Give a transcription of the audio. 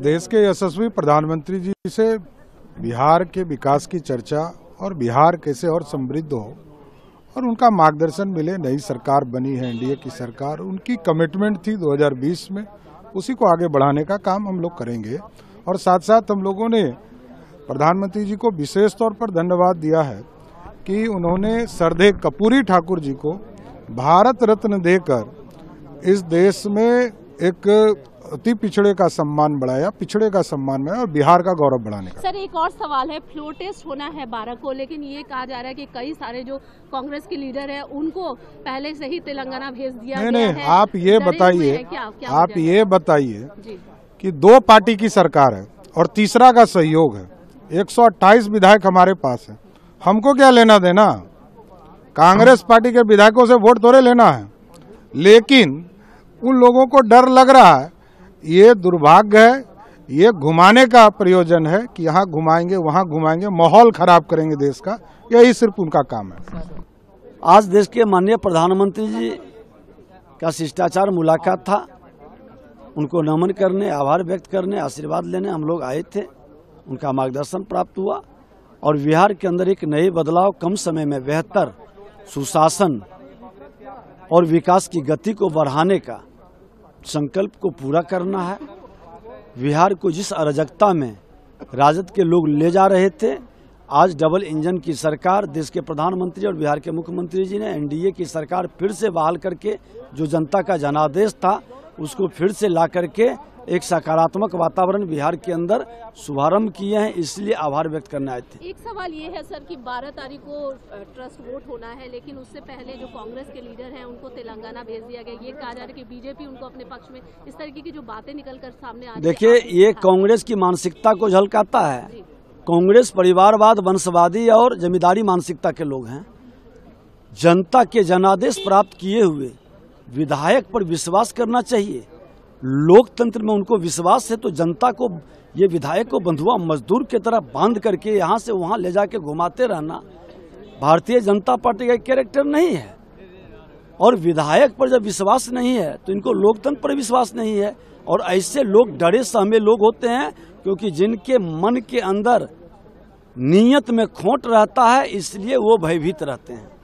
देश के यशस्वी प्रधानमंत्री जी से बिहार के विकास की चर्चा और बिहार कैसे और समृद्ध हो और उनका मार्गदर्शन मिले, नई सरकार बनी है, एनडीए की सरकार, उनकी कमिटमेंट थी 2020 में, उसी को आगे बढ़ाने का काम हम लोग करेंगे। और साथ साथ हम लोगों ने प्रधानमंत्री जी को विशेष तौर पर धन्यवाद दिया है कि उन्होंने सरदे कपूरी ठाकुर जी को भारत रत्न देकर इस देश में एक अति पिछड़े का सम्मान बढ़ाया पिछड़े का सम्मान बढ़ाया और बिहार का गौरव बढ़ाने का। सर एक और सवाल है फ्लोर टेस्ट होना है बारह को लेकिन ये कहा जा रहा है कि कई सारे जो कांग्रेस के लीडर है उनको पहले से ही तेलंगाना भेज दिया नहीं नहीं है। आप ये बताइए आप ये बताइए कि दो पार्टी की सरकार है और तीसरा का सहयोग है। 128 विधायक हमारे पास है। हमको क्या लेना देना? कांग्रेस पार्टी के विधायकों से वोट थोड़े लेना है। लेकिन उन लोगों को डर लग रहा है। ये दुर्भाग्य है, ये घुमाने का प्रयोजन है कि यहाँ घुमाएँगे, वहाँ घुमाएँगे, माहौल खराब करेंगे देश का। यही सिर्फ़ उनका काम है। आज देश के माननीय प्रधानमंत्री जी का शिष्टाचार, मुलाकात था। उनको नमन करने, आभार व्यक्त करने, आशीर्वाद लेने हम लोग आए थे। उनका मार्गदर्शन प्राप्त हुआ और बिहार के अंदर एक नए बदलाव, कम समय में बेहतर सुशासन और विकास की गति को बढ़ाने का संकल्प को पूरा करना है। बिहार को जिस अराजकता में राजद के लोग ले जा रहे थे, आज डबल इंजन की सरकार, देश के प्रधानमंत्री और बिहार के मुख्यमंत्री जी ने एनडीए की सरकार फिर से बहाल करके, जो जनता का जनादेश था, उसको फिर से ला करके एक सकारात्मक वातावरण बिहार के अंदर शुभारंभ किए हैं इसलिए आभार व्यक्त करने आए थे। एक सवाल ये है सर कि 12 तारीख को ट्रस्ट वोट होना है लेकिन उससे पहले जो कांग्रेस के लीडर हैं उनको तेलंगाना भेज दिया गया। ये कहा जा रहा है कि बीजेपी उनको अपने पक्ष में इस तरीके की जो बातें निकल कर सामने आ देखिए ये कांग्रेस की मानसिकता को झलकाता है। कांग्रेस परिवारवाद वंशवादी और जमींदारी मानसिकता के लोग हैं। जनता के जनादेश प्राप्त किए हुए विधायक पर विश्वास करना चाहिए। लोकतंत्र में उनको विश्वास है तो जनता को, ये विधायक को बंधुआ मजदूर की तरह बाँध करके यहाँ से वहाँ ले जाके घुमाते रहना, भारतीय जनता पार्टी का कैरेक्टर नहीं है। और विधायक पर जब विश्वास नहीं है तो इनको लोकतंत्र पर विश्वास नहीं है। और ऐसे लोग, डरे सहमे लोग होते हैं, क्योंकि जिनके मन के अंदर नीयत में खोट रहता है, इसलिए वो भयभीत रहते हैं।